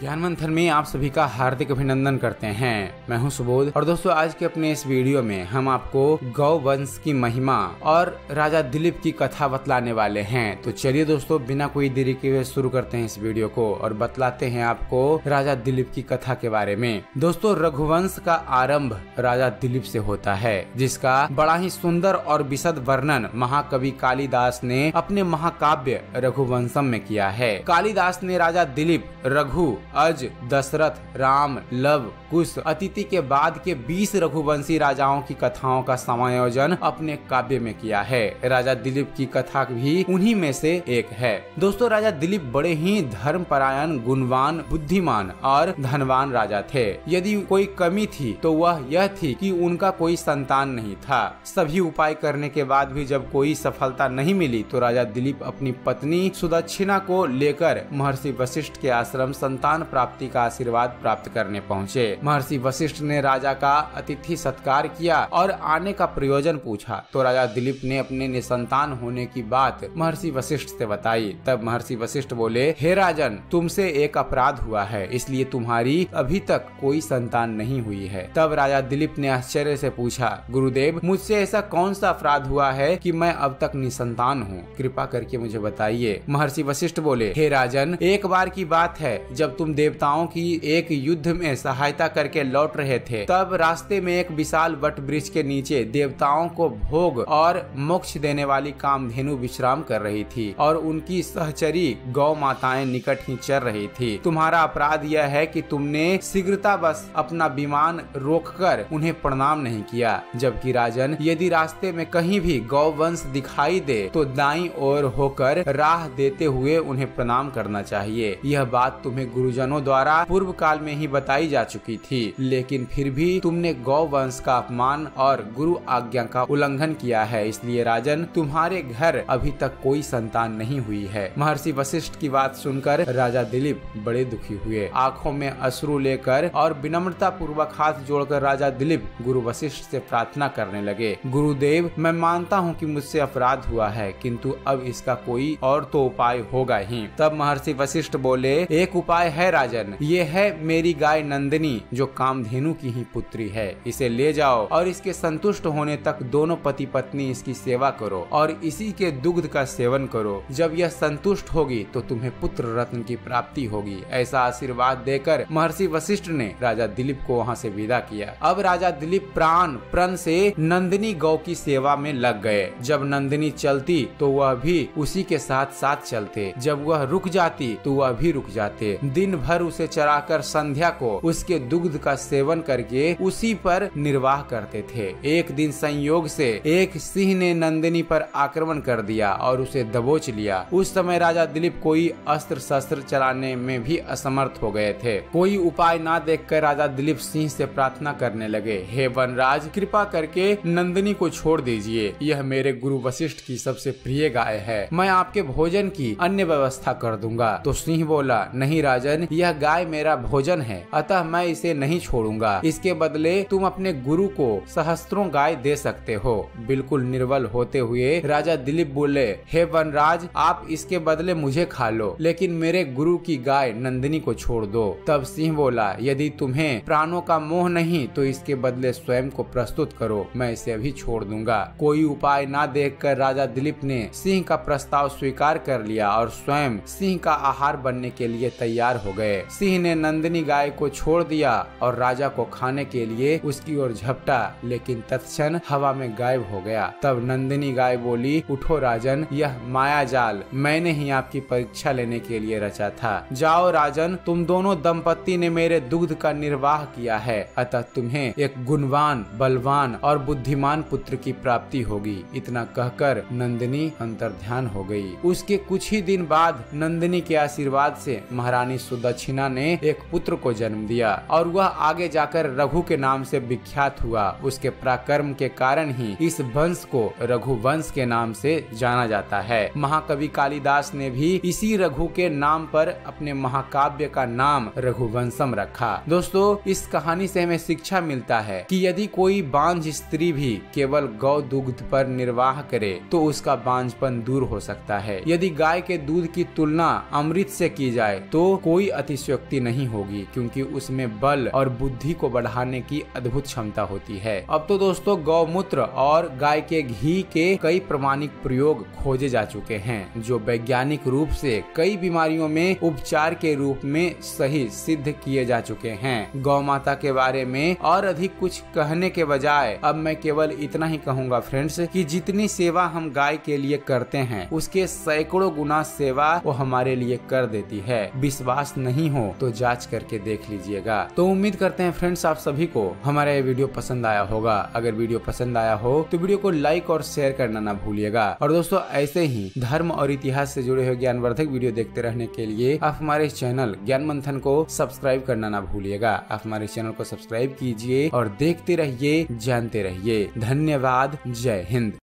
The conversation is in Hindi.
ज्ञान मंथन में आप सभी का हार्दिक अभिनंदन करते हैं। मैं हूँ सुबोध। और दोस्तों, आज के अपने इस वीडियो में हम आपको गौ वंश की महिमा और राजा दिलीप की कथा बतलाने वाले हैं। तो चलिए दोस्तों, बिना कोई देरी के शुरू करते हैं इस वीडियो को और बतलाते हैं आपको राजा दिलीप की कथा के बारे में। दोस्तों, रघुवंश का आरंभ राजा दिलीप से होता है, जिसका बड़ा ही सुंदर और विशद वर्णन महाकवि कालिदास ने अपने महाकाव्य रघुवंशम में किया है। कालिदास ने राजा दिलीप, रघु अज, दशरथ, राम, लव, कुश, अतिथि के बाद के 20 रघुवंशी राजाओं की कथाओं का समायोजन अपने काव्य में किया है। राजा दिलीप की कथा भी उन्हीं में से एक है। दोस्तों, राजा दिलीप बड़े ही धर्म धर्मपरायण, गुणवान, बुद्धिमान और धनवान राजा थे। यदि कोई कमी थी तो वह यह थी कि उनका कोई संतान नहीं था। सभी उपाय करने के बाद भी जब कोई सफलता नहीं मिली तो राजा दिलीप अपनी पत्नी सुदक्षिणा को लेकर महर्षि वशिष्ठ के आश्रम संतान प्राप्ति का आशीर्वाद प्राप्त करने पहुँचे। महर्षि वशिष्ठ ने राजा का अतिथि सत्कार किया और आने का प्रयोजन पूछा। तो राजा दिलीप ने अपने निसंतान होने की बात महर्षि वशिष्ठ से बताई। तब महर्षि वशिष्ठ बोले, हे राजन, तुमसे एक अपराध हुआ है, इसलिए तुम्हारी अभी तक कोई संतान नहीं हुई है। तब राजा दिलीप ने आश्चर्य से पूछा, गुरुदेव, मुझसे ऐसा कौन सा अपराध हुआ है कि मैं अब तक निसंतान हूँ? कृपा करके मुझे बताइए। महर्षि वशिष्ठ बोले, हे राजन, एक बार की बात है, जब तुम देवताओं की एक युद्ध में सहायता करके लौट रहे थे। तब रास्ते में एक विशाल वट वृक्ष के नीचे देवताओं को भोग और मोक्ष देने वाली कामधेनु विश्राम कर रही थी और उनकी सहचरी गौ माताएँ निकट ही चर रही थी। तुम्हारा अपराध यह है कि तुमने शीघ्रता बस अपना विमान रोककर उन्हें प्रणाम नहीं किया, जबकि राजन, यदि रास्ते में कहीं भी गौ वंश दिखाई दे तो दाई ओर होकर राह देते हुए उन्हें प्रणाम करना चाहिए। यह बात तुम्हें गुरुजनों द्वारा पूर्व काल में ही बताई जा चुकी थी। लेकिन फिर भी तुमने गौ वंश का अपमान और गुरु आज्ञा का उल्लंघन किया है। इसलिए राजन, तुम्हारे घर अभी तक कोई संतान नहीं हुई है। महर्षि वशिष्ठ की बात सुनकर राजा दिलीप बड़े दुखी हुए। आँखों में अश्रु लेकर और विनम्रता पूर्वक हाथ जोड़कर राजा दिलीप गुरु वशिष्ठ से प्रार्थना करने लगे। गुरुदेव, मैं मानता हूँ कि मुझसे अपराध हुआ है, किंतु अब इसका कोई और तो उपाय होगा ही। तब महर्षि वशिष्ठ बोले, एक उपाय है राजन। ये है मेरी गाय नंदिनी, जो कामधेनु की ही पुत्री है। इसे ले जाओ और इसके संतुष्ट होने तक दोनों पति पत्नी इसकी सेवा करो और इसी के दुग्ध का सेवन करो। जब यह संतुष्ट होगी तो तुम्हें पुत्र रत्न की प्राप्ति होगी। ऐसा आशीर्वाद देकर महर्षि वशिष्ठ ने राजा दिलीप को वहाँ से विदा किया। अब राजा दिलीप प्राण, प्रण से नंदिनी गौ की सेवा में लग गए। जब नंदिनी चलती तो वह भी उसी के साथ साथ चलते। जब वह रुक जाती तो वह भी रुक जाते। दिन भर उसे चराकर संध्या को उसके दुग्ध का सेवन करके उसी पर निर्वाह करते थे। एक दिन संयोग से एक सिंह ने नंदिनी पर आक्रमण कर दिया और उसे दबोच लिया। उस समय राजा दिलीप कोई अस्त्र शस्त्र चलाने में भी असमर्थ हो गए थे। कोई उपाय न देखकर राजा दिलीप सिंह से प्रार्थना करने लगे, हे वनराज, कृपा करके नंदिनी को छोड़ दीजिए। यह मेरे गुरु वशिष्ठ की सबसे प्रिय गाय है। मैं आपके भोजन की अन्य व्यवस्था कर दूँगा। तो सिंह बोला, नहीं राजन यह गाय मेरा भोजन है, अतः मैं इसे नहीं छोड़ूँगा। इसके बदले तुम अपने गुरु को सहस्त्रों गाय दे सकते हो। बिल्कुल निर्बल होते हुए राजा दिलीप बोले, हे वनराज, आप इसके बदले मुझे खा लो, लेकिन मेरे गुरु की गाय नंदिनी को छोड़ दो। तब सिंह बोला, यदि तुम्हें प्राणों का मोह नहीं तो इसके बदले स्वयं को प्रस्तुत करो, मैं इसे अभी छोड़ दूँगा। कोई उपाय न देखकर राजा दिलीप ने सिंह का प्रस्ताव स्वीकार कर लिया और स्वयं सिंह का आहार बनने के लिए तैयार हो गए। सिंह ने नंदिनी गाय को छोड़ दिया और राजा को खाने के लिए उसकी ओर झपटा, लेकिन तत्क्षण हवा में गायब हो गया। तब नंदिनी गाय बोली, उठो राजन, यह माया जाल। मैंने ही आपकी परीक्षा लेने के लिए रचा था। जाओ राजन, तुम दोनों दंपति ने मेरे दुग्ध का निर्वाह किया है। अतः तुम्हें एक गुणवान, बलवान और बुद्धिमान पुत्र की प्राप्ति होगी। इतना कहकर नंदिनी अंतर ध्यान हो गई। उसके कुछ ही दिन बाद नंदिनी के आशीर्वाद से महारानी सुदक्षिणा ने एक पुत्र को जन्म दिया और वह आगे जाकर रघु के नाम से विख्यात हुआ। उसके पराक्रम के कारण ही इस वंश को रघु वंश के नाम से जाना जाता है। महाकवि कालिदास ने भी इसी रघु के नाम पर अपने महाकाव्य का नाम रघुवंशम रखा। दोस्तों, इस कहानी से हमें शिक्षा मिलता है कि यदि कोई बांझ स्त्री भी केवल गौ दुग्ध पर निर्वाह करे तो उसका बांझपन दूर हो सकता है। यदि गाय के दूध की तुलना अमृत से की जाए तो कोई अतिशयोक्ति नहीं होगी, क्योंकि उसमें बल और बुद्धि को बढ़ाने की अद्भुत क्षमता होती है। अब तो दोस्तों, गौमूत्र और गाय के घी के कई प्रमाणिक प्रयोग खोजे जा चुके हैं, जो वैज्ञानिक रूप से कई बीमारियों में उपचार के रूप में सही सिद्ध किए जा चुके हैं। गौ माता के बारे में और अधिक कुछ कहने के बजाय, अब मैं केवल इतना ही कहूँगा फ्रेंड्स, कि जितनी सेवा हम गाय के लिए करते हैं, उसके सैकड़ों गुना सेवा वो हमारे लिए कर देती है। विश्वास नहीं हो तो जाँच करके देख लीजिएगा। तो उम्मीद करते हैं फ्रेंड्स आप सभी को हमारा ये वीडियो पसंद आया होगा। अगर वीडियो पसंद आया हो तो वीडियो को लाइक और शेयर करना ना भूलिएगा। और दोस्तों, ऐसे ही धर्म और इतिहास से जुड़े हुए ज्ञानवर्धक वीडियो देखते रहने के लिए आप हमारे चैनल ज्ञान मंथन को सब्सक्राइब करना ना भूलिएगा। आप हमारे चैनल को सब्सक्राइब कीजिए और देखते रहिए, जानते रहिए। धन्यवाद। जय हिंद।